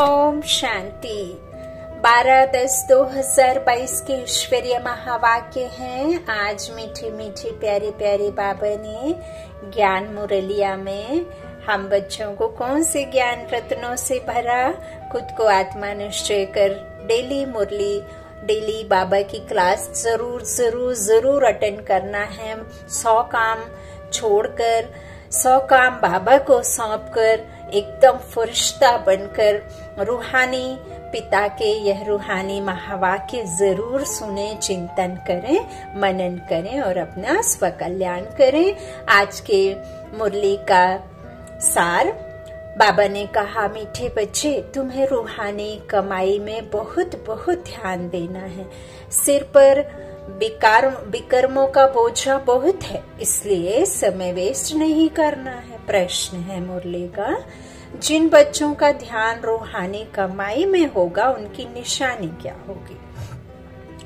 ओम शांति। बारह दस दो हज़ार बाईस के ईश्वरीय महावाक्य हैं। आज मीठी मीठी प्यारी प्यारी बाबा ने ज्ञान मुरलिया में हम बच्चों को कौन से ज्ञान रत्नों से भरा? खुद को आत्मा निश्चय कर डेली मुरली, डेली बाबा की क्लास ज़रूर ज़रूर ज़रूर अटेंड करना है। सौ काम छोड़कर सौ काम बाबा को सौंप कर एकदम फरिश्ता बनकर रूहानी पिता के यह रूहानी महावाक्य ज़रूर सुने, चिंतन करें, मनन करें और अपना स्वकल्याण करें। आज के मुरली का सार, बाबा ने कहा, मीठे बच्चे, तुम्हें रूहानी कमाई में बहुत बहुत ध्यान देना है। सिर पर विकार विकर्मों का बोझा बहुत है, इसलिए समय वेस्ट नहीं करना है। प्रश्न है मुरली का, जिन बच्चों का ध्यान रूहानी कमाई में होगा, उनकी निशानी क्या होगी?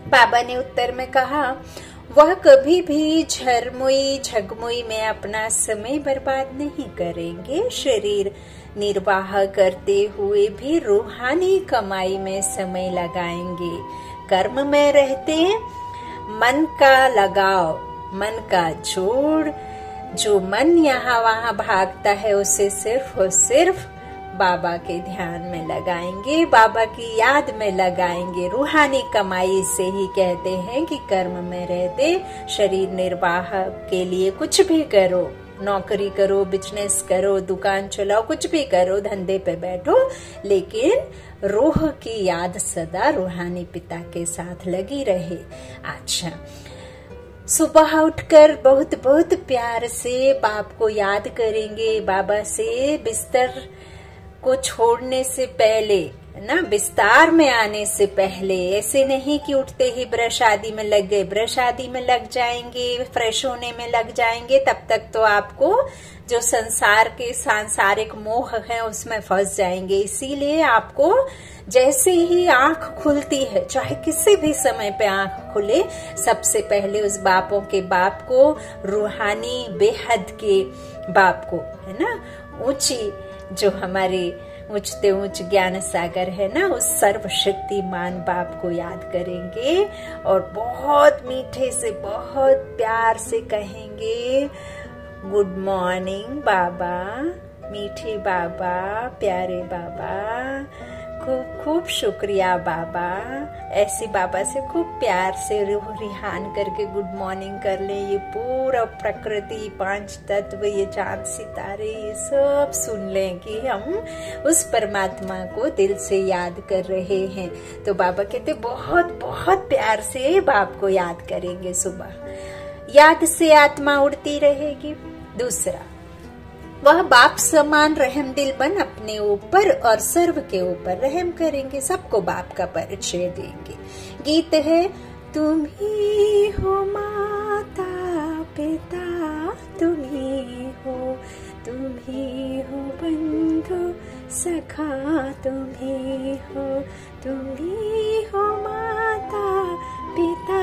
बाबा ने उत्तर में कहा, वह कभी भी झरमुई झगमुई में अपना समय बर्बाद नहीं करेंगे। शरीर निर्वाह करते हुए भी रूहानी कमाई में समय लगाएँगे। कर्म में रहते मन का लगाव, मन का जोड़, जो मन यहाँ वहाँ भागता है, उसे सिर्फ़ और सिर्फ़ बाबा के ध्यान में लगाएँगे, बाबा की याद में लगाएँगे। रूहानी कमाई से ही कहते हैं कि कर्म में रहते, शरीर निर्वाह के लिए कुछ भी करो, नौकरी करो बिज़नेस करो, दुकान चलाओ, कुछ भी करो, धंधे पे बैठो, लेकिन रूह की याद सदा रूहानी पिता के साथ लगी रहे। अच्छा सुबह उठकर बहुत बहुत प्यार से बाप को याद करेंगे। बाबा से बिस्तर को छोड़ने से पहले ना विस्तार में आने से पहले ऐसे नहीं कि उठते ही ब्रश आदि में लग गए, ब्रश आदि में लग जाएँगे फ्रेश होने में लग जाएँगे, तब तक तो आपको जो संसार के सांसारिक मोह है उसमें फंस जाएँगे। इसीलिए आपको जैसे ही आँख खुलती है, चाहे किसी भी समय पे आँख खुले, सबसे पहले उस बापों के बाप को, रूहानी बेहद के बाप को, है ना? ऊँची जो हमारे ऊंचते ऊंच ज्ञान सागर है ना, उस सर्वशक्तिमान बाप को याद करेंगे और बहुत मीठे से, बहुत प्यार से कहेंगे, गुड मॉर्निंग बाबा, मीठे बाबा, प्यारे बाबा खूब खूब शुक्रिया, बाबा। ऐसे बाबा से खूब प्यार से रिहान करके गुड मॉर्निंग कर ले। ये पूरा प्रकृति, पाँच तत्व, ये चाँद, सितारे, ये सब सुन लें कि हम उस परमात्मा को दिल से याद कर रहे हैं। तो बाबा कहते, बहुत बहुत प्यार से बाप को याद करेंगे सुबह। याद से आत्मा उड़ती रहेगी। दूसरा वह बाप समान रहम दिल बन अपने ऊपर और सर्व के ऊपर रहम करेंगे, सबको बाप का परिचय देंगे। गीत है, तुम ही हो माता पिता, तुम ही हो, तुम ही हो बंधु सखा, तुम ही हो, तुम ही हो माता पिता,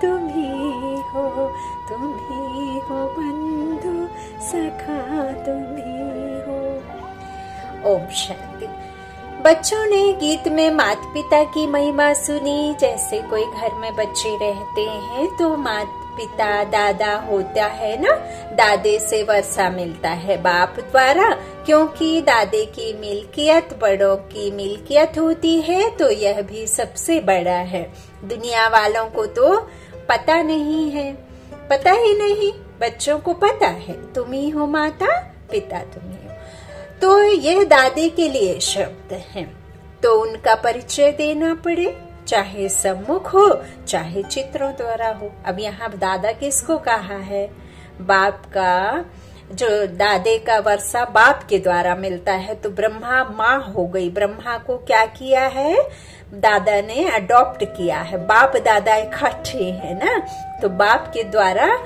तुम ही हो, तुम ही हो बंधु सखा तुम ही हो। ओम शांति। बच्चों ने गीत में माता पिता की महिमा सुनी। जैसे कोई घर में बच्चे रहते हैं तो माता पिता दादा होता है ना? दादे से वर्षा मिलता है बाप द्वारा। क्योंकि दादे की मिल्कियत, बड़ों की मिल्कियत होती है तो यह भी सबसे बड़ा है। दुनिया वालों को तो पता नहीं है। पता ही नहीं। बच्चों को पता है। तुम ही हो माता, पिता तुम ही हो। तो यह दादी के लिए शब्द है। तो उनका परिचय देना पड़े, चाहे सम्मुख हो, चाहे चित्रों द्वारा हो। अब यहाँ दादा किसको कहा है? बाप का, जो दादे का वर्षा बाप के द्वारा मिलता है तो ब्रह्मा माँ हो गई। ब्रह्मा को क्या किया है? दादा ने अडॉप्ट किया है। बाप दादा इकट्ठे है ना? तो बाप के द्वारा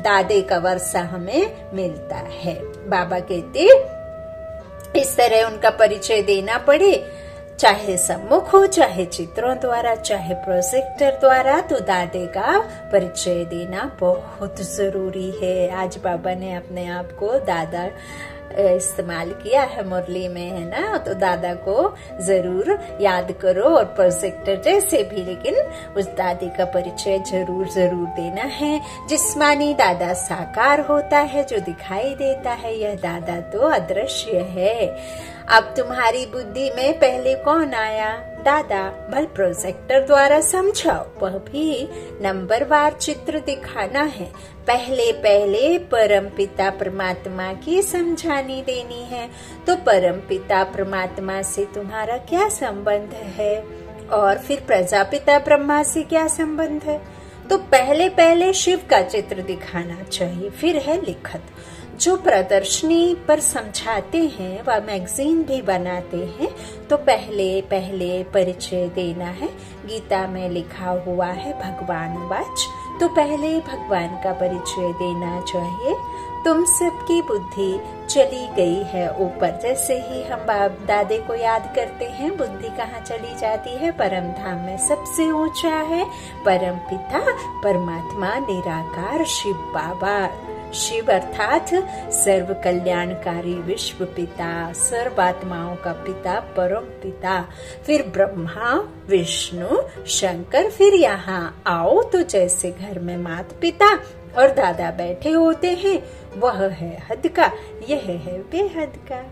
दादे का वर्षा हमें मिलता है। बाबा कहते, इस तरह उनका परिचय देना पड़े। चाहे सम्मुख हो, चाहे चित्रों द्वारा, चाहे प्रोजेक्टर द्वारा तो दादे का परिचय देना बहुत ज़रूरी है। आज बाबा ने अपने आप को दादा इस्तेमाल किया है मुरली में, है ना? तो दादा को ज़रूर याद करो और प्रोजेक्टर जैसे भी, लेकिन उस दादी का परिचय ज़रूर ज़रूर देना है। जिस्मानी दादा साकार होता है, जो दिखाई देता है, यह दादा तो अदृश्य है। अब तुम्हारी बुद्धि में पहले कौन आया? दादा बल प्रोजेक्टर द्वारा समझाओ, वह भी नंबर वार चित्र दिखाना है। पहले पहले परम पिता परमात्मा की समझानी देनी है। तो परम पिता परमात्मा से तुम्हारा क्या संबंध है? और फिर प्रजापिता ब्रह्मा से क्या संबंध है? तो पहले पहले शिव का चित्र दिखाना चाहिए, फिर है लिखत। जो प्रदर्शनी पर समझाते हैं व मैगजीन भी बनाते हैं तो पहले पहले परिचय देना है। गीता में लिखा हुआ है, भगवान वाच। तो पहले भगवान का परिचय देना चाहिए। तुम सबकी बुद्धि चली गई है ऊपर। जैसे ही हम बाप दादे को याद करते हैं, बुद्धि कहाँ चली जाती है? परम धाम में सबसे ऊँचा है। परम पिता, परमात्मा, निराकार शिव बाबा। शिव अर्थात सर्व कल्याणकारी विश्व पिता सर्व आत्माओं का पिता, परम पिता। फिर ब्रह्मा, विष्णु, शंकर, फिर यहाँ आओ तो जैसे घर में मात पिता और दादा बैठे होते हैं। वह है हद का, यह है बेहद का।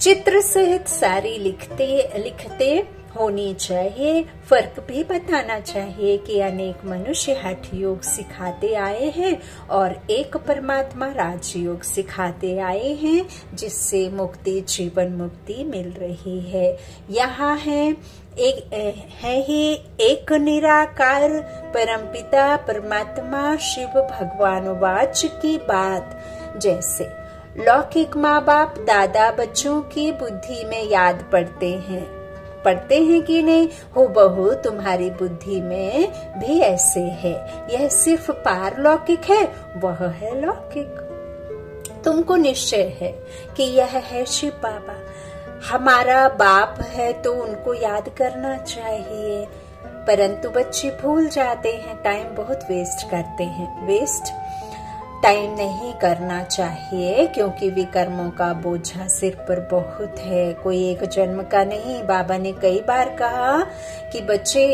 चित्र सहित सारी लिखते लिखते होनी चाहिए। फ़र्क भी बताना चाहिए कि अनेक मनुष्य हठ योग सिखाते आए हैं और एक परमात्मा राजयोग सिखाते आए हैं, जिससे मुक्ति, जीवन मुक्ति मिल रही है। यहाँ है, एक, है ही एक निराकार परमपिता, परमात्मा, शिव भगवान वाच की बात। जैसे, लौकिक माँ बाप दादा बच्चों की बुद्धि में याद पड़ते हैं। पढ़ते हैं कि नहीं? हो बहु तुम्हारी बुद्धि में भी ऐसे है। यह सिर्फ़ पारलौकिक है, वह है लौकिक। तुमको निश्चय है कि यह है शिव बाबा। हमारा बाप है तो उनको याद करना चाहिए। परंतु बच्चे भूल जाते हैं टाइम बहुत वेस्ट करते हैं। वेस्ट टाइम नहीं करना चाहिए क्योंकि विकर्मों का बोझा सिर पर बहुत है। कोई एक जन्म का नहीं बाबा ने कई बार कहा कि बच्चे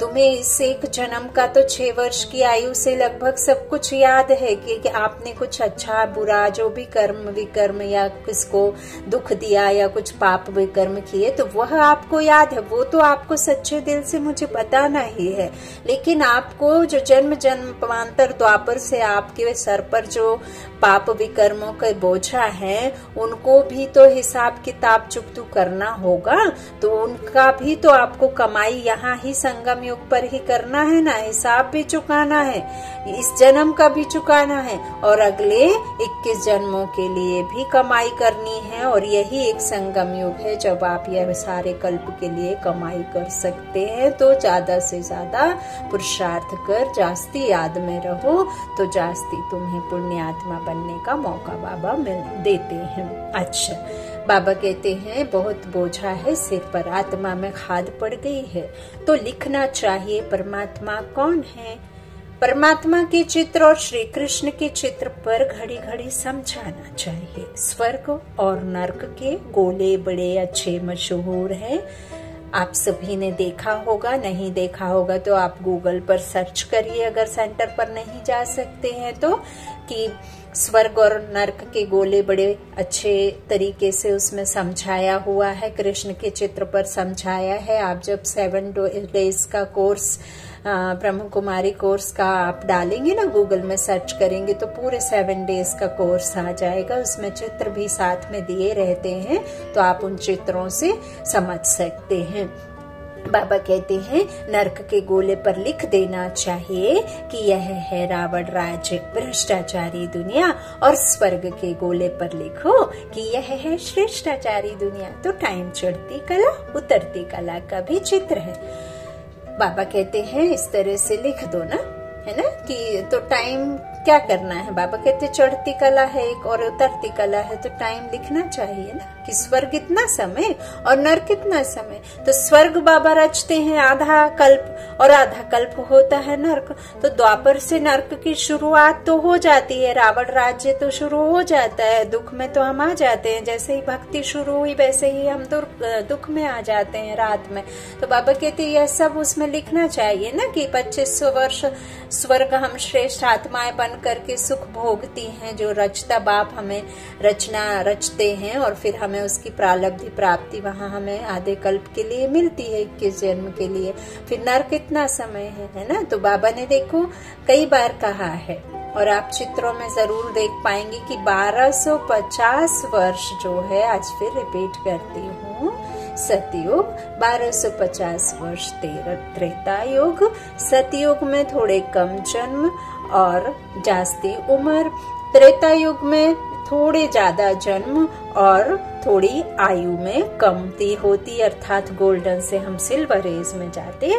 तुम्हें इस एक जन्म का तो छह वर्ष की आयु से लगभग सब कुछ याद है कि, कि आपने कुछ अच्छा बुरा जो भी कर्म विकर्म या किसको दुख दिया या कुछ पाप विकर्म किए तो वह आपको याद है। वो तो आपको सच्चे दिल से मुझे बताना ही है। लेकिन आपको जो जन्म जन्मांतर द्वापर से आपके सर पर पर जो पाप विकर्मों के बोझा है, उनको भी तो हिसाब किताब चुप चुकतू करना होगा। तो उनका भी तो आपको कमाई यहाँ ही संगम युग पर ही करना है, ना हिसाब भी चुकाना है, इस जन्म का भी चुकाना है, और अगले 21 जन्मों के लिए भी कमाई करनी है, और यही एक संगम युग है, जब आप यह सारे कल्प के लिए कमाई कर सकते हैं तो ज़्यादा से ज़्यादा पुरुषार्थ कर, जास्ती याद में रहो तो जास्ती तुम्हें पुण्य आत्मा बनने का मौका बाबा मिल देते हैं। अच्छा बाबा कहते हैं, बहुत बोझा है, सिर पर आत्मा में खाद पड़ गई है। तो लिखना चाहिए, परमात्मा कौन है? परमात्मा के चित्र और श्री कृष्ण के चित्र पर घड़ी घड़ी समझाना चाहिए। स्वर्ग और नर्क के गोले बड़े अच्छे मशहूर हैं। आप सभी ने देखा होगा, नहीं देखा होगा तो आप गूगल पर सर्च करिए, अगर सेंटर पर नहीं जा सकते हैं तो। कि स्वर्ग और नर्क के गोले बड़े अच्छे तरीके से उसमें समझाया हुआ है, कृष्ण के चित्र पर समझाया है। आप जब सेवन डेज़ का कोर्स ब्रह्म कुमारी कोर्स का आप डालेंगे ना गूगल में सर्च करेंगे तो पूरे सेवन डेज़ का कोर्स आ जाएगा। उसमें चित्र भी साथ में दिए रहते हैं तो आप उन चित्रों से समझ सकते हैं। बाबा कहते हैं, नरक के गोले पर लिख देना चाहिए कि यह है रावण राज्य, भ्रष्टाचारी दुनिया, और स्वर्ग के गोले पर लिखो कि यह है श्रेष्ठाचारी दुनिया। तो टाइम चढ़ती कला, उतरती कला का भी चित्र है। बाबा कहते हैं, इस तरह से लिख दो ना, है ना, कि तो टाइम क्या करना है? बाबा कहते, चढ़ती कला है एक और उतरती कला है। तो टाइम लिखना चाहिए ना कि स्वर्ग कितना समय और नर कितना समय। तो स्वर्ग बाबा रचते हैं आधा कल्प और आधा कल्प होता है नर्क। तो द्वापर से नर्क की शुरुआत तो हो जाती है, रावण राज्य तो शुरू हो जाता है, दुख में तो हम आ जाते हैं। जैसे ही भक्ति शुरू हुई, वैसे ही हम दुख में आ जाते हैं रात में। तो बाबा कहते, यह सब उसमें लिखना चाहिए ना कि पच्चीस वर्ष स्वर्ग हम श्रेष्ठ आत्माएँ बन करके सुख भोगती हैं, जो रचता बाप हमें रचना, रचते हैं और फिर हमें उसकी प्रालब्धि, प्राप्ति वहाँ हमें आधे कल्प के लिए मिलती है, इक्कीस जन्म के लिए। फिर नर कितना समय है है ना? तो बाबा ने देखो, कई बार कहा है, और आप चित्रों में ज़रूर देख पाएँगे कि 1250 वर्ष जो है, आज फिर रिपीट करती हूँ। सतयुग 1250 वर्ष तेरह, त्रेता युग। सतयुग में थोड़े कम जन्म और जास्ती उम्र। त्रेता युग में थोड़े ज़्यादा जन्म और थोड़ी आयु में कमती होती, अर्थात गोल्डन से हम सिल्वर एज में जाते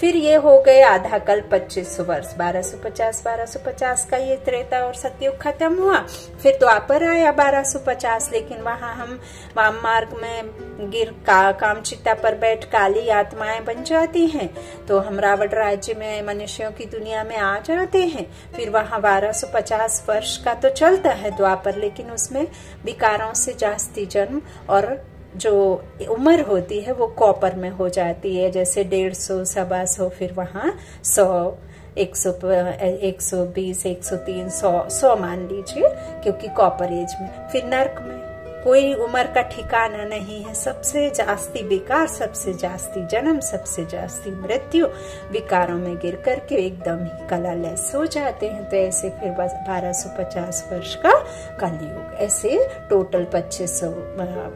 फिर ये हो गए आधा कल पच्चीस वर्ष। बारह सौ पचास, बारह सौ पचास का ये त्रेता और सतयुग खत्म हुआ। फिर तो आपर आया बारह सौ पचास, लेकिन वहाँ हम वाम मार्ग में गिर का कामचिता पर बैठ काली आत्माएँ बन जाती हैं। तो हम रावण राज्य में मनुष्यों की दुनिया में आ जाते हैं। फिर वहाँ बारह सौ पचास वर्ष का तो चलता है द्वापर, लेकिन उसमें विकारों से जास्ती जन्म और जो उम्र होती है वो कॉपर में हो जाती है, जैसे डेढ़ सौ, सवा सौ, फिर वहाँ सौ, एक सौ एक सौ बीस, एक सौ तीन, सौ सौ मान लीजिए, क्योंकि कॉपर एज में। फिर नर्क में कोई उम्र का ठिकाना नहीं है। सबसे जास्ती विकार, सबसे जास्ती जन्म, सबसे जास्ती मृत्यु विकारों में गिर करके एकदम ही कला लेस हो जाते हैं। तो ऐसे फिर बारह सौ पचास वर्ष का कलयुग। ऐसे टोटल पच्चीस सौ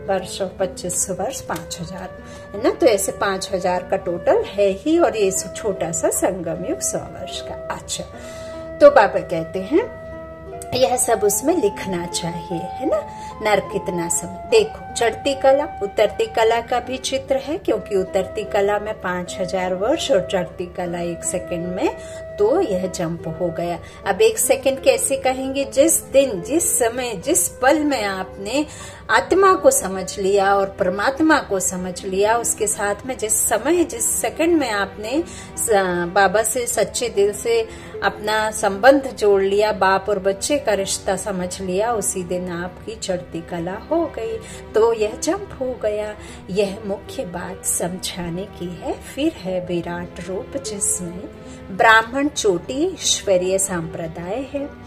वर्ष और पच्चीस सौ वर्ष पाँच हज़ार। है ना? तो ऐसे पाँच हज़ार का टोटल है ही और ये छोटा सा संगम युग सौ वर्ष का। अच्छा तो बाबा कहते हैं यह सब उसमें लिखना चाहिए, है ना? नर कितना समय देखो, चढ़ती कला, उतरती कला का भी चित्र है, क्योंकि उतरती कला में पाँच हज़ार वर्ष और चढ़ती कला एक सेकंड में तो यह जंप हो गया। अब एक सेकंड कैसे कहेंगे? जिस दिन, जिस समय, जिस पल में आपने आत्मा को समझ लिया और परमात्मा को समझ लिया, उसके साथ में जिस समय, जिस सेकंड में आपने बाबा से सच्चे दिल से अपना संबंध जोड़ लिया, बाप और बच्चे का रिश्ता समझ लिया, उसी दिन आपकी चढ़ती कला हो गई। तो यह जंप हो गया। यह मुख्य बात समझाने की है। फिर है विराट रूप जिसमें ब्राह्मण चोटी ईश्वरीय संप्रदाय है।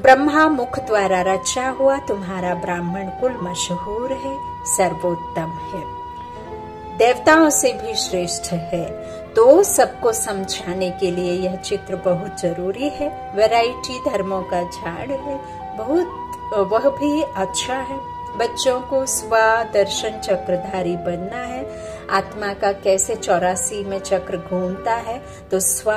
ब्रह्मा मुख द्वारा रचा हुआ तुम्हारा ब्राह्मण कुल मशहूर है, सर्वोत्तम है। देवताओं से भी श्रेष्ठ है। तो सबको समझाने के लिए यह चित्र बहुत ज़रूरी है। वैरायटी धर्मों का झाड़ है। बहुत, वह भी अच्छा है। बच्चों को स्व दर्शन चक्रधारी बनना है। आत्मा का कैसे चौरासी में चक्र घूमता है तो स्व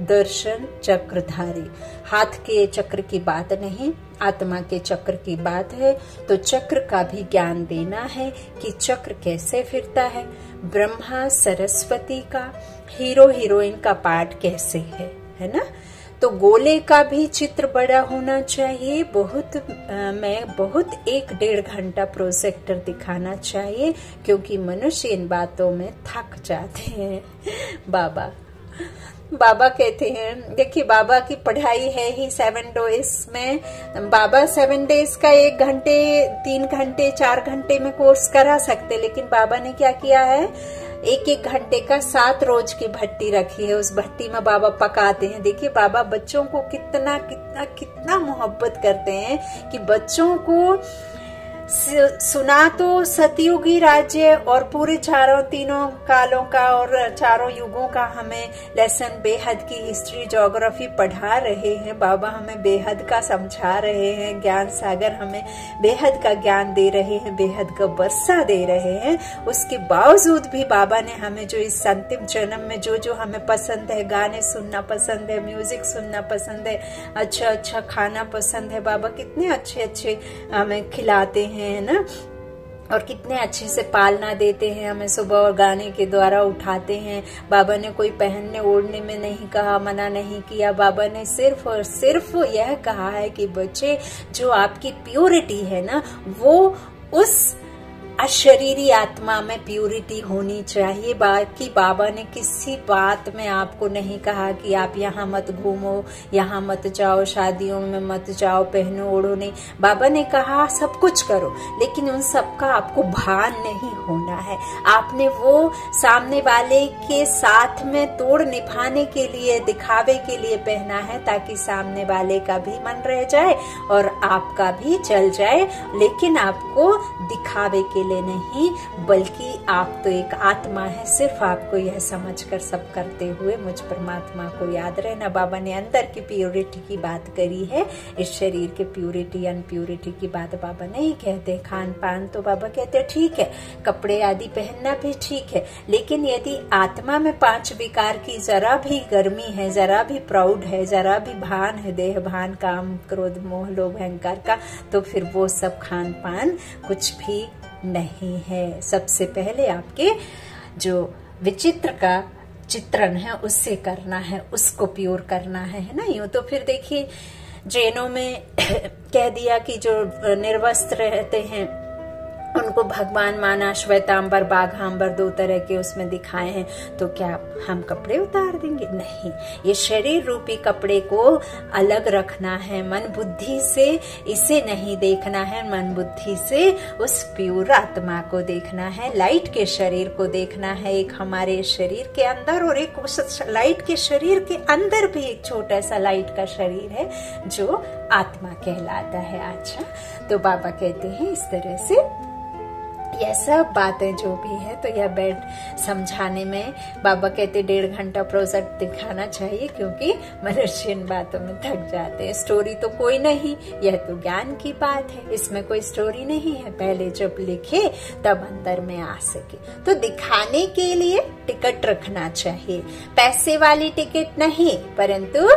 दर्शन चक्रधारी। हाथ के चक्र की बात नहीं आत्मा के चक्र की बात है। तो चक्र का भी ज्ञान देना है कि चक्र कैसे फिरता है। ब्रह्मा सरस्वती का हीरो हीरोइन का पार्ट कैसे है है ना? तो गोले का भी चित्र बड़ा होना चाहिए। बहुत आ, मैं बहुत एक डेढ़ घंटा प्रोजेक्टर दिखाना चाहिए क्योंकि मनुष्य इन बातों में थक जाते हैं। बाबा। बाबा कहते हैं, देखिए बाबा की पढ़ाई है ही सेवन डेज़ में। बाबा सेवन डेज़ का एक घंटे, तीन घंटे, चार घंटे में कोर्स करा सकते, लेकिन बाबा ने क्या किया है? एक एक घंटे का सात रोज की भट्टी रखी है, उस भट्टी में बाबा पकाते हैं। देखिए बाबा बच्चों को कितना कितना कितना मोहब्बत करते हैं कि बच्चों को सुना तो सतयुगी राज्य और पूरे चारों तीनों कालों का और चारों युगों का हमें लेसन बेहद की हिस्ट्री ज्योग्राफी पढ़ा रहे हैं। बाबा हमें बेहद का समझा रहे हैं। ज्ञान सागर हमें बेहद का ज्ञान दे रहे हैं, बेहद का वर्षा दे रहे हैं। उसके बावजूद भी बाबा ने हमें जो इस अंतिम जन्म में जो जो हमें पसंद है, गाने सुनना पसंद है म्यूज़िक सुनना पसंद है अच्छा अच्छा खाना पसंद है। बाबा कितने अच्छे अच्छे हमें खिलाते हैं। है ना? और कितने अच्छे से पालना देते हैं, हमें सुबह और गाने के द्वारा उठाते हैं। बाबा ने कोई पहनने ओढ़ने में नहीं कहा, मना नहीं किया। बाबा ने सिर्फ़ और सिर्फ़ यह कहा है कि बच्चे, जो आपकी प्योरिटी है ना, वो उस अशरीरी आत्मा में प्योरिटी होनी चाहिए। बाकी बाबा ने किसी बात में आपको नहीं कहा कि आप यहाँ मत घूमो, यहाँ मत जाओ, शादियों में मत जाओ, पहनो, ओढ़ो नहीं। बाबा ने कहा, सब कुछ करो, लेकिन उन सब का आपको भान नहीं होना है। आपने वो सामने वाले के साथ में तोड़ निभाने के लिए, दिखावे के लिए पहना है, ताकि सामने वाले का भी मन रह जाए और आपका भी चल जाए, लेकिन आपको दिखावे के लिए नहीं, बल्कि आप तो एक आत्मा है। सिर्फ़ आपको यह समझकर सब करते हुए मुझ परमात्मा को याद रहना। बाबा ने अंदर की प्योरिटी की बात करी है। इस शरीर के प्योरिटी अनप्योरिटी की बात बाबा नहीं कहते। खान पान तो बाबा कहते ठीक है, कपड़े आदि पहनना भी ठीक है। लेकिन यदि आत्मा में पाँच विकार की जरा भी गर्मी है, जरा भी प्राउड है, जरा भी भान है देह भान काम, क्रोध, मोह, लोभ अहंकार का तो फिर वो सब खान पान कुछ भी नहीं है। सबसे पहले आपके जो विचित्र का चित्रण है, उससे करना है, उसको प्योर करना है है ना? यू तो फिर देखिए जैनों में कह दिया कि जो निर्वस्त्र रहते हैं उनको भगवान माना, श्वेतांबर, बाघांबर, दो तरह के उसमें दिखाए हैं। तो क्या हम कपड़े उतार देंगे? नहीं। ये शरीर रूपी कपड़े को अलग रखना है। मन बुद्धि से इसे नहीं देखना है। मन बुद्धि से उस प्यूर आत्मा को देखना है। लाइट के शरीर को देखना है। एक हमारे शरीर के अंदर और एक उस लाइट के शरीर के अंदर भी एक छोटा सा लाइट का शरीर है, जो आत्मा कहलाता है। अच्छा तो बाबा कहते हैं इस तरह से यह सब बातें जो भी है तो यह बेड समझाने में बाबा कहते डेढ़ घंटा प्रोजेक्ट दिखाना चाहिए, क्योंकि मनुष्य इन बातों में थक जाते हैं। स्टोरी तो कोई नहीं, यह तो ज्ञान की बात है। इसमें कोई स्टोरी नहीं है। पहले जब लिखे, तब अंदर में आ सके। तो दिखाने के लिए टिकट रखना चाहिए। पैसे वाली टिकट नहीं, परंतु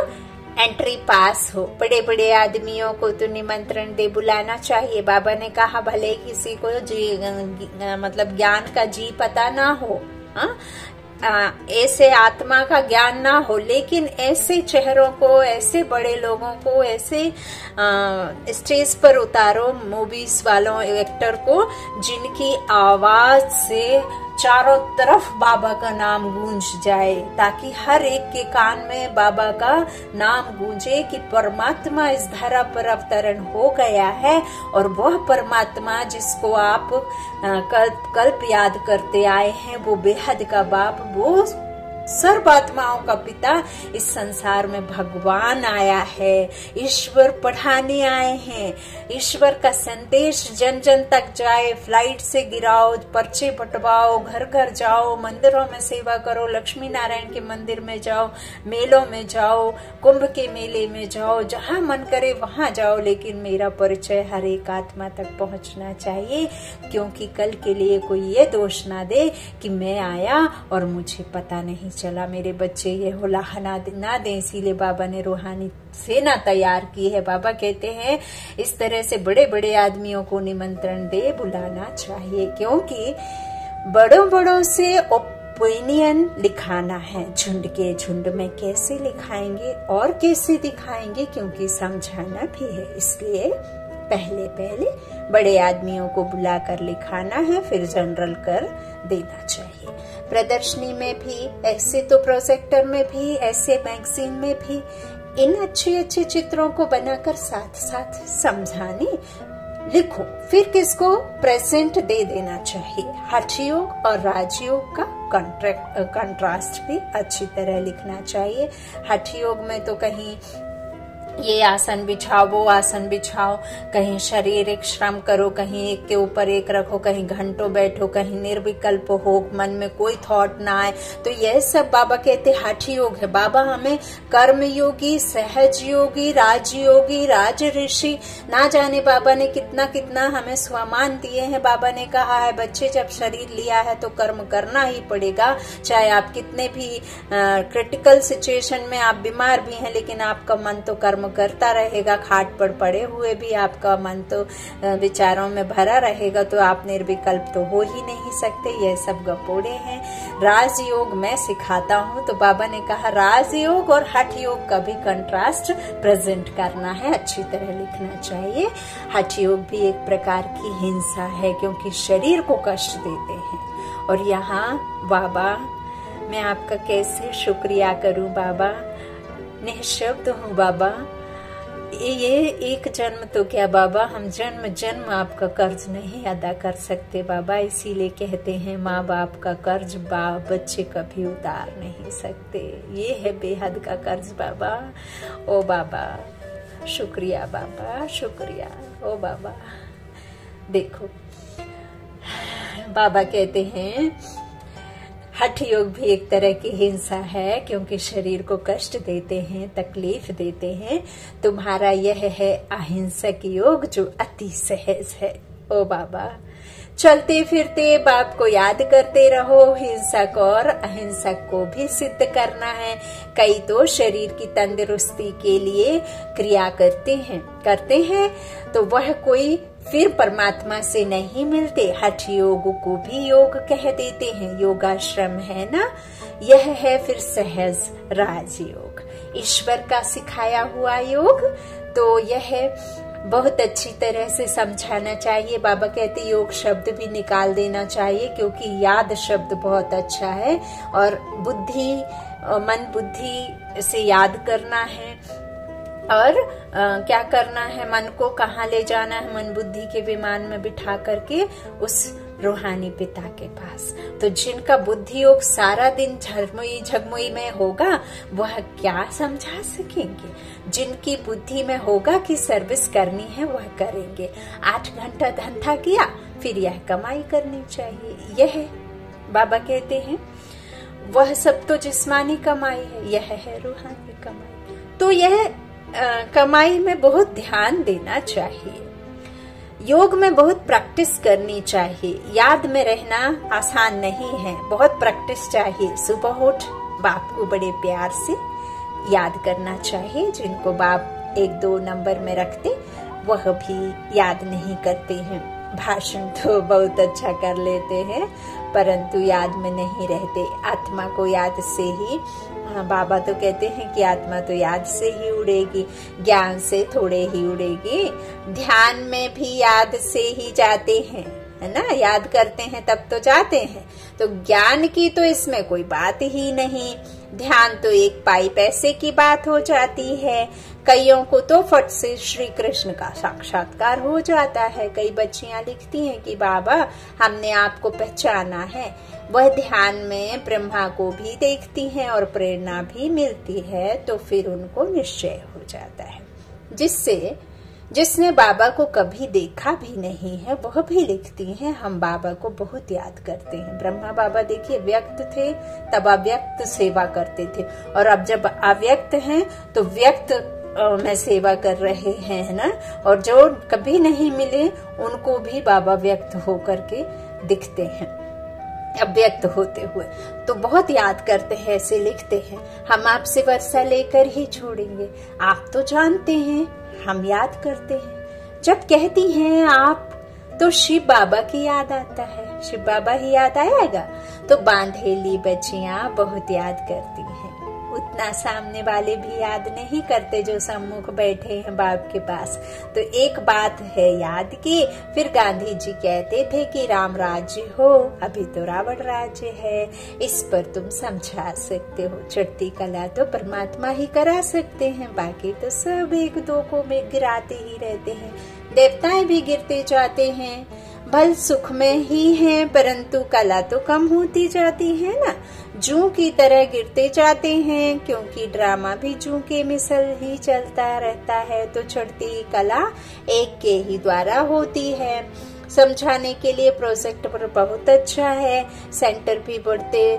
एंट्री पास हो। बड़े बड़े आदमियों को तो निमंत्रण दे बुलाना चाहिए। बाबा ने कहा, भले किसी को जी मतलब ज्ञान का जी पता ना हो हाँ? ऐसे आत्मा का ज्ञान ना हो, लेकिन ऐसे चेहरों को, ऐसे बड़े लोगों को, ऐसे स्टेज पर उतारो मूवीज़ वालों एक्टर को, जिनकी आवाज़ से चारों तरफ़ बाबा का नाम गूंज जाए, ताकि हर एक के कान में बाबा का नाम गूंजे कि परमात्मा इस धरा पर अवतरण हो गया है, और वह परमात्मा जिसको आप कल्प कल्प याद करते आए हैं, वो बेहद का बाप, वो सर्वात्माओं का पिता इस संसार में भगवान आया है। ईश्वर पढ़ाने आए हैं। ईश्वर का संदेश जन जन तक जाए। फ़्लाइट से गिराओ, पर्चे बंटवाओ घर घर जाओ, मंदिरों में सेवा करो लक्ष्मी नारायण के मंदिर में जाओ, मेलों में जाओ, कुंभ के मेले में जाओ, जहाँ मन करे वहाँ जाओ। लेकिन मेरा परिचय हर एक आत्मा तक पहुँचना चाहिए, क्योंकि कल के लिए कोई ये दोष ना दे कि मैं आया और मुझे पता नहीं चला मेरे बच्चे ये होला ना, ना दे इसीलिए बाबा ने रूहानी सेना तैयार की है। बाबा कहते हैं इस तरह से बड़े बड़े आदमियों को निमंत्रण दे बुलाना चाहिए क्योंकि बड़ों बड़ों से ओपिनियन लिखाना है। झुंड के झुंड में कैसे लिखाएँगे और कैसे दिखाएँगे क्योंकि समझाना भी है। इसलिए पहले पहले बड़े आदमियों को बुलाकर लिखाना है फिर जनरल कर देना चाहिए। प्रदर्शनी में भी, ऐसे तो प्रोजेक्टर में भी, ऐसे मैगजीन में भी, इन अच्छे अच्छे चित्रों को बनाकर साथ साथ समझाने, लिखो, फिर किसको प्रेजेंट दे देना चाहिए। हठ योग और राजयोग का कंट्रास्ट भी अच्छी तरह लिखना चाहिए। हठ योग में तो कहीं ये आसन बिछाओ, वो आसन बिछाओ। कहीं शारीरिक श्रम करो, कहीं एक के ऊपर एक रखो, कहीं घंटों बैठो, कहीं निर्विकल्प हो, मन में कोई थॉट ना आए। तो यह सब बाबा कहते हठ योग है। बाबा हमें कर्म योगी, सहज योगी, राज योगी, राज ऋषि, ना जाने बाबा ने कितना कितना हमें स्वमान दिए हैं। बाबा ने कहा है, बच्चे जब शरीर लिया है तो कर्म करना ही पड़ेगा। चाहे आप कितने भी क्रिटिकल सिचुएशन में आप बीमार भी हैं, लेकिन आपका मन तो कर्म करता रहेगा, खाट पर पड़े हुए भी आपका मन तो विचारों में भरा रहेगा तो आप निर्विकल्प तो हो ही नहीं सकते, यह सब गपोड़े हैं। राजयोग मैं सिखाता हूँ तो बाबा ने कहा, राजयोग और हठ योग का भी कंट्रास्ट प्रेजेंट करना है, अच्छी तरह लिखना चाहिए। हठ योग भी एक प्रकार की हिंसा है, क्योंकि शरीर को कष्ट देते हैं। और यहाँ, बाबा, मैं आपका कैसे शुक्रिया करूँ, बाबा? निःशब्द हूँ, बाबा। ये एक जन्म तो क्या बाबा? हम जन्म जन्म आपका कर्ज नहीं अदा कर सकते बाबा। इसीलिए कहते हैं, माँ बाप का कर्ज बा, बच्चे कभी उतार नहीं सकते। ये है बेहद का कर्ज बाबा। ओ बाबा, शुक्रिया बाबा, शुक्रिया। ओ बाबा, देखो। बाबा कहते हैं हठ योग भी एक तरह की हिंसा है, क्योंकि शरीर को कष्ट देते हैं, तकलीफ़ देते हैं। तुम्हारा यह है अहिंसक योग जो अति सहज है। ओ बाबा, चलते फिरते बाप को याद करते रहो। हिंसक और अहिंसक को भी सिद्ध करना है। कई तो शरीर की तंदुरुस्ती के लिए क्रिया करते हैं करते हैं तो वह कोई फिर परमात्मा से नहीं मिलते, हठ योग को भी योग कह देते हैं। योगाश्रम है ना? यह है फिर सहज राजयोग। ईश्वर का सिखाया हुआ योग तो यह बहुत अच्छी तरह से समझाना चाहिए। बाबा कहते योग शब्द भी निकाल देना चाहिए, क्योंकि याद शब्द बहुत अच्छा है, और बुद्धि मन बुद्धि से याद करना है। और आ, क्या करना है? मन को कहाँ ले जाना है? मन बुद्धि के विमान में बिठा करके उस रूहानी पिता के पास। तो जिनका बुद्धि योग सारा दिन झरमुई झगमुई में होगा वह क्या समझा सकेंगे? जिनकी बुद्धि में होगा कि सर्विस करनी है वह करेंगे। आठ घंटा धंधा किया फिर यह कमाई करनी चाहिए। यह बाबा कहते हैं वह सब तो जिस्मानी कमाई है यह है रूहानी कमाई। तो यह कमाई में बहुत ध्यान देना चाहिए। योग में बहुत प्रैक्टिस करनी चाहिए। याद में रहना आसान नहीं है। बहुत प्रैक्टिस चाहिए। सुबह उठ बाप को बड़े प्यार से याद करना चाहिए। जिनको बाप एक दो नंबर में रखते, वह भी याद नहीं करते हैं। भाषण तो बहुत अच्छा कर लेते हैं, परंतु याद में नहीं रहते। आत्मा को याद से ही हाँ बाबा तो कहते हैं कि आत्मा तो याद से ही उड़ेगी, ज्ञान से थोड़े ही उड़ेगी। ध्यान में भी याद से ही जाते हैं, है ना? याद करते हैं तब तो जाते हैं। तो ज्ञान की तो इसमें कोई बात ही नहीं। ध्यान तो एक पाई पैसे की बात हो जाती है। कईयों को तो फट से श्री कृष्ण का साक्षात्कार हो जाता है। कई बच्चियाँ लिखती हैं कि, बाबा, हमने आपको पहचाना है। वह ध्यान में ब्रह्मा को भी देखती हैं और प्रेरणा भी मिलती है तो फिर उनको निश्चय हो जाता है। जिससे जिसने बाबा को कभी देखा भी नहीं है, वह भी लिखती हैं, हम बाबा को बहुत याद करते हैं। ब्रह्मा बाबा देखिए, व्यक्त थे, तब अव्यक्त सेवा करते थे। और अब जब अव्यक्त हैं तो व्यक्त में सेवा कर रहे हैं, है ना? और जो कभी नहीं मिले, उनको भी बाबा व्यक्त होकर के दिखते हैं, अव्यक्त होते हुए। तो बहुत याद करते हैं, ऐसे लिखते हैं, हम आपसे वर्षा लेकर ही छोड़ेंगे आप तो जानते हैं हम याद करते हैं। जब कहती हैं आप तो शिव बाबा की याद आता है। शिव बाबा ही याद आएगा? तो बांधेली बच्चिया बहुत याद करती उतना सामने वाले भी याद नहीं करते जो सम्मुख बैठे हैं बाप के पास। तो एक बात है याद की, फिर गांधी जी कहते थे कि राम राज्य हो, अभी तो रावण राज्य है। इस पर तुम समझा सकते हो, चढ़ती कला तो परमात्मा ही करा सकते हैं। बाकी तो सब एक दो को में गिराते ही रहते हैं। देवताएँ भी गिरते जाते हैं। बल सुख में ही है, परंतु कला तो कम होती जाती है ना। जू की तरह गिरते जाते हैं, क्योंकि ड्रामा भी जू के मिसल ही चलता रहता है तो चढ़ती कला एक के ही द्वारा होती है। समझाने के लिए प्रोजेक्ट पर बहुत अच्छा है, सेंटर भी बढ़ते,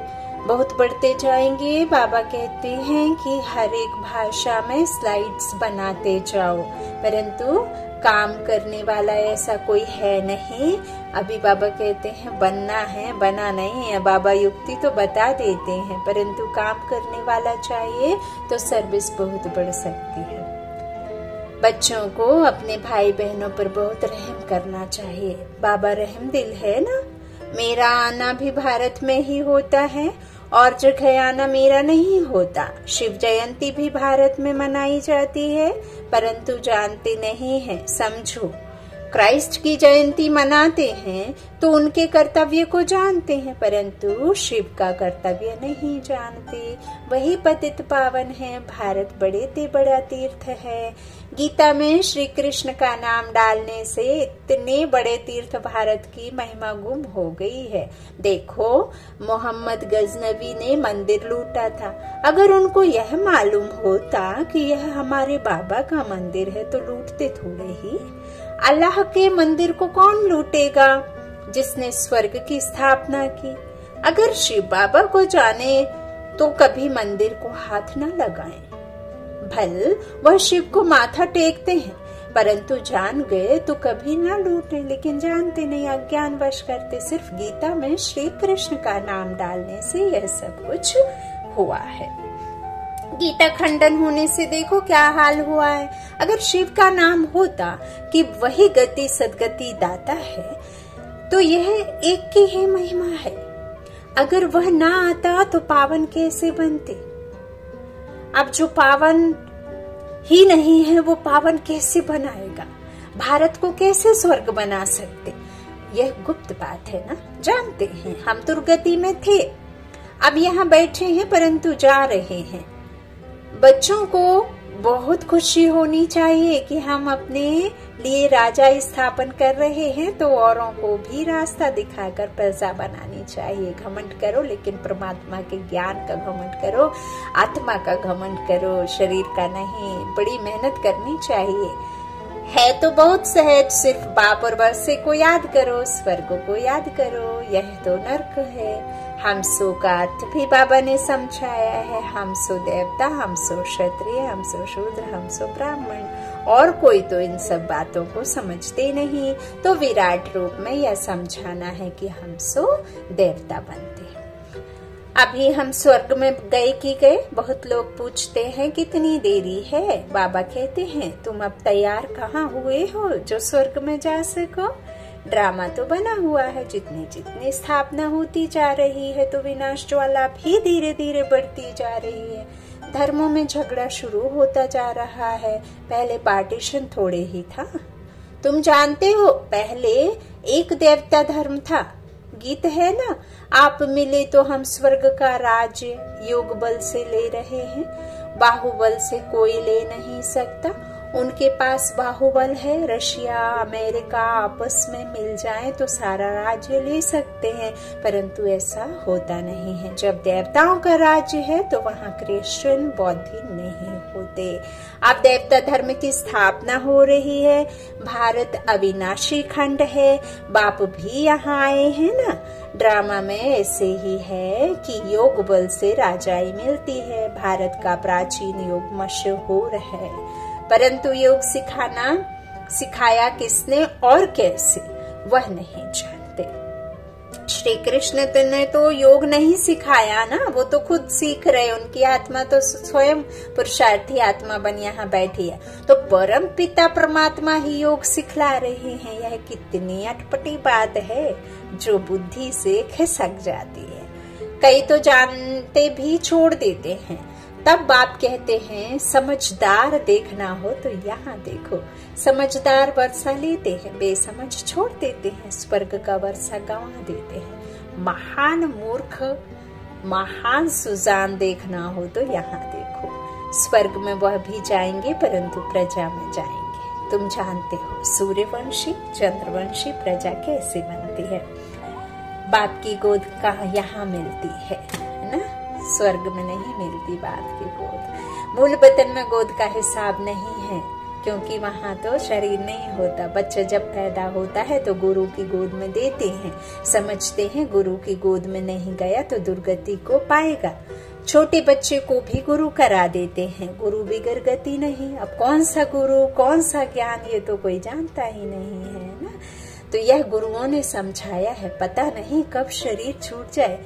बहुत बढ़ते जाएँगे। बाबा कहते हैं कि हर एक भाषा में स्लाइड्स बनाते जाओ, परंतु काम करने वाला ऐसा कोई है नहीं। अभी बाबा कहते हैं, बनना है, बना नहीं है। बाबा युक्ति तो बता देते हैं, परंतु काम करने वाला चाहिए तो सर्विस बहुत बढ़ सकती है। बच्चों को अपने भाई बहनों पर बहुत रहम करना चाहिए। बाबा रहम दिल है ना? मेरा आना भी भारत में ही होता है और जगह आना मेरा नहीं होता। शिव जयंती भी भारत में मनाई जाती है, परंतु जानते नहीं है, समझो। क्राइस्ट की जयंती मनाते हैं तो उनके कर्तव्य को जानते हैं, परंतु शिव का कर्तव्य नहीं जानते। वही पतित पावन है, भारत बड़े ते बड़ा तीर्थ है। गीता में श्री कृष्ण का नाम डालने से इतने बड़े तीर्थ भारत की महिमा गुम हो गई है। देखो, मोहम्मद गजनबी ने मंदिर लूटा था। अगर उनको यह मालूम होता कि यह हमारे बाबा का मंदिर है तो लूटते थोड़े ही। अल्लाह के मंदिर को कौन लूटेगा जिसने स्वर्ग की स्थापना की? अगर शिव बाबा को जाने तो कभी मंदिर को हाथ न लगाएँ। भल, वह शिव को माथा टेकते हैं, परंतु जान गए तो कभी ना लूटे। लेकिन जानते नहीं अज्ञान वश करते सिर्फ़ गीता में श्री कृष्ण का नाम डालने से यह सब कुछ हुआ है। गीता खंडन होने से देखो क्या हाल हुआ है। अगर शिव का नाम होता कि वही गति सदगति दाता है तो यह एक की ही महिमा है। अगर वह ना आता तो पावन कैसे बनते? अब जो पावन ही नहीं है, वो पावन कैसे बनाएगा? भारत को कैसे स्वर्ग बना सकते? यह गुप्त बात है ना? जानते हैं, हम दुर्गति में थे। अब यहाँ बैठे हैं, परंतु जा रहे हैं। बच्चों को बहुत खुशी होनी चाहिए कि हम अपने लिए राजा स्थापन कर रहे हैं तो औरों को भी रास्ता दिखाकर प्रजा बनानी चाहिए। घमंड करो, लेकिन परमात्मा के ज्ञान का घमंड करो, आत्मा का घमंड करो, शरीर का नहीं, बड़ी मेहनत करनी चाहिए। है तो बहुत सहज, सिर्फ़ बाप और वर्षे को याद करो, स्वर्ग को याद करो, यह तो नर्क है। हम का भी बाबा ने समझाया है। हम सो देवता हम सो क्षत्रिय हम सो शूद्र हम सो ब्राह्मण और कोई तो इन सब बातों को समझते नहीं। तो विराट रूप में यह समझाना है कि सो देवता बनते अभी हम स्वर्ग में गए कि गए, बहुत लोग पूछते हैं, कितनी देरी है? बाबा कहते हैं, तुम अब तैयार कहाँ हुए हो? जो स्वर्ग में जा सको। ड्रामा तो बना हुआ है, जितनी जितनी स्थापना होती जा रही है तो विनाश ज्वाला भी धीरे धीरे बढ़ती जा रही है। धर्मों में झगड़ा शुरू होता जा रहा है। पहले पार्टीशन थोड़े ही था। तुम जानते हो, पहले एक देवता धर्म था। गीत है ना? आप मिले तो हम स्वर्ग का राज्य योग बल से ले रहे हैं। बाहुबल से कोई ले नहीं सकता। उनके पास बाहुबल है, रशिया, अमेरिका आपस में मिल जाए तो सारा राज्य ले सकते हैं। परंतु ऐसा होता नहीं है। जब देवताओं का राज्य है तो वहाँ क्रिश्चियन बौद्ध नहीं होते। अब देवता धर्म की स्थापना हो रही है। भारत अविनाशी खंड है। बाप भी यहाँ आए हैं ना। ड्रामा में ऐसे ही है कि योग बल से राजाई मिलती है। भारत का प्राचीन योग मशहूर है। परंतु योग सिखाना, सिखाया किसने और कैसे, वह नहीं जानते। श्री कृष्ण ने तो योग नहीं सिखाया ना, वो तो खुद सीख रहे, उनकी आत्मा तो स्वयं पुरुषार्थी आत्मा बन यहाँ बैठी है। तो परम पिता परमात्मा ही योग सिखला रहे हैं, यह कितनी अटपटी बात है, जो बुद्धि से खिसक जाती है। कई तो जानते भी छोड़ देते हैं तब बाप कहते हैं, समझदार देखना हो तो यहाँ देखो। समझदार वर्षा लेते हैं, बेसमझ छोड़ देते हैं, स्वर्ग का वर्षा गंवा देते हैं। महान मूर्ख, महान सुजान देखना हो तो यहाँ देखो। स्वर्ग में वह भी जाएँगे, परंतु प्रजा में जाएँगे। तुम जानते हो, सूर्यवंशी, चंद्रवंशी प्रजा कैसे बनती है। बाप की गोद कहा यहाँ मिलती है? स्वर्ग में नहीं मिलती बात की गोद। मूल वतन में गोद का हिसाब नहीं है, क्योंकि वहाँ तो शरीर नहीं होता। बच्चा जब पैदा होता है तो गुरु की गोद में देते हैं। समझते हैं गुरु की गोद में नहीं गया तो दुर्गति को पाएगा। छोटे बच्चे को भी गुरु करा देते हैं। गुरु बिगर गति नहीं। अब कौन सा गुरु, कौन सा ज्ञान, ये तो कोई जानता ही नहीं है ना? तो यह गुरुओं ने समझाया है। पता नहीं कब शरीर छूट जाए।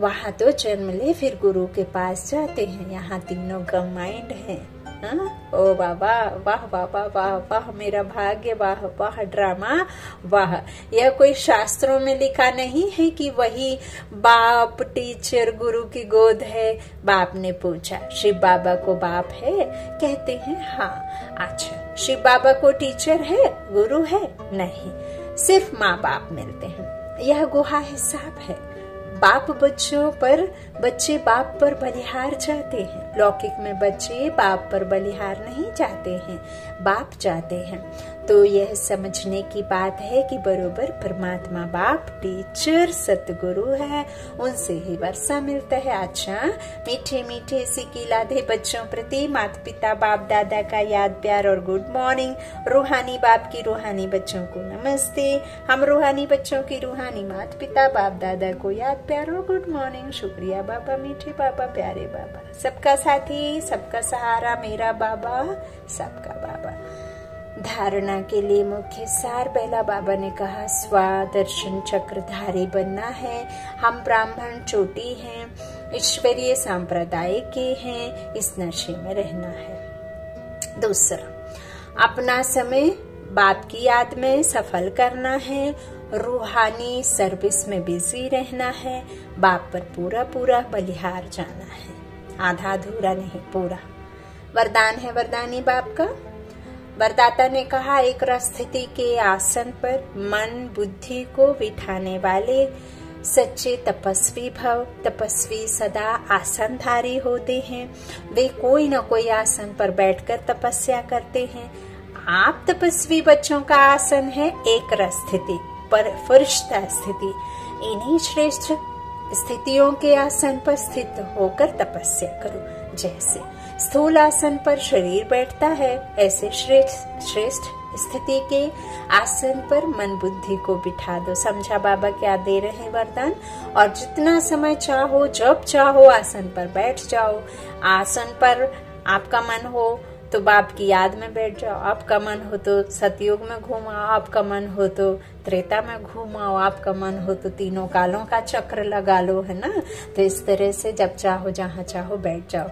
वहाँ तो जन्म ले फिर गुरु के पास जाते हैं। यहाँ तीनों का माइंड है। हाँ? ओ बाबा, वाह बाबा, वाह वाह, मेरा भाग्य, वाह वाह, ड्रामा, वाह। यह कोई शास्त्रों में लिखा नहीं है कि वही बाप, टीचर, गुरु की गोद है? बाप ने पूछा, शिव बाबा को बाप है? कहते हैं हाँ। अच्छा शिव बाबा को टीचर है? गुरु है? नहीं, सिर्फ़ माँ बाप मिलते हैं। यह गुहा हिसाब है। बाप बच्चों पर, बच्चे बाप पर बलिहार जाते हैं। लौकिक में बच्चे बाप पर बलिहार नहीं जाते हैं, बाप जाते हैं। तो यह समझने की बात है कि बरोबर परमात्मा बाप, टीचर, सतगुरु है। उनसे ही वर्षा मिलता है। अच्छा मीठे मीठे सिकी लाधे बच्चों प्रति माता पिता बाप, दादा का याद, प्यार और गुड मॉर्निंग रूहानी बाप की रूहानी बच्चों को नमस्ते। हम रूहानी बच्चों की रूहानी माता पिता बाप, दादा को याद, प्यार और गुड मॉर्निंग शुक्रिया बाबा, मीठे बाबा, प्यारे बाबा। सबका साथी, सबका सहारा मेरा बाबा, सबका बाबा। धारणा के लिए मुख्य सार पहला बाबा ने कहा, स्वादर्शन चक्रधारी बनना है। हम ब्राह्मण चोटी हैं, ईश्वरीय संप्रदाय के हैं, इस नशे में रहना है। दूसरा, अपना समय बाप की याद में सफल करना है। रूहानी सर्विस में बिज़ी रहना है। बाप पर पूरा पूरा बलिहार जाना है। आधा अधूरा नहीं, पूरा। वरदान है वरदानी बाप का? वरदाता ने कहा, एक स्थिति के आसन पर मन बुद्धि को बिठाने वाले सच्चे तपस्वी भव, तपस्वी सदा आसनधारी होते हैं। वे कोई न कोई आसन पर बैठकर तपस्या करते हैं। आप तपस्वी बच्चों का आसन है एक स्थिति पर फरिश्ता स्थिति। इन्हीं श्रेष्ठ स्थितियों के आसन पर स्थित होकर तपस्या करो, जैसे स्थूल आसन पर शरीर बैठता है, ऐसे श्रेष्ठ श्रेष्ठ स्थिति के आसन पर मन बुद्धि को बिठा दो। समझा बाबा क्या दे रहे हैं वरदान? और जितना समय चाहो, जब चाहो, आसन पर बैठ जाओ। आसन पर आपका मन हो तो बाप की याद में बैठ जाओ। आपका मन हो तो सतयुग में घूमाओ। आपका मन हो तो त्रेता में घूमाओ। आपका मन हो तो तीनों कालों का चक्र लगा लो, है ना? तो इस तरह से जब चाहो, जहाँ चाहो बैठ जाओ।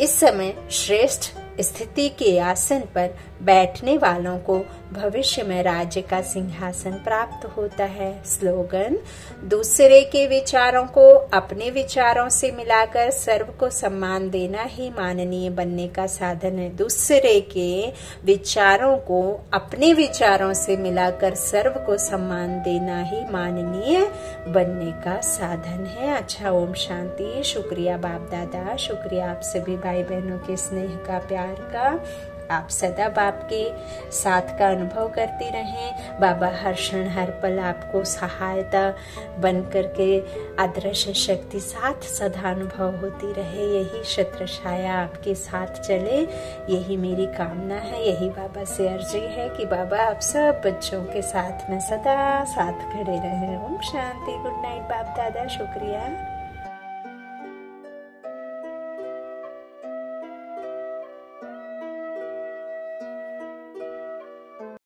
इस समय श्रेष्ठ स्थिति के आसन पर बैठने वालों को भविष्य में राज्य का सिंहासन प्राप्त होता है। स्लोगन, दूसरे के विचारों को अपने विचारों से मिलाकर सर्व को सम्मान देना ही माननीय बनने का साधन है। दूसरे के विचारों को अपने विचारों से मिलाकर सर्व को सम्मान देना ही माननीय बनने का साधन है। अच्छा ओम शांति। शुक्रिया बाप दादा। शुक्रिया आप सभी भाई बहनों के स्नेह का प्यार का। आप सदा बाप के साथ का अनुभव करते रहें। बाबा हर क्षण हर पल आपको सहायता बन करके अदृश्य शक्ति साथ सदा अनुभव होती रहे। यही शत्र छाया आपके साथ चले। यही मेरी कामना है। यही बाबा से अर्जी है कि बाबा, आप सब बच्चों के साथ में सदा साथ खड़े रहे। ओम शांति। गुड नाइट बाप दादा। शुक्रिया।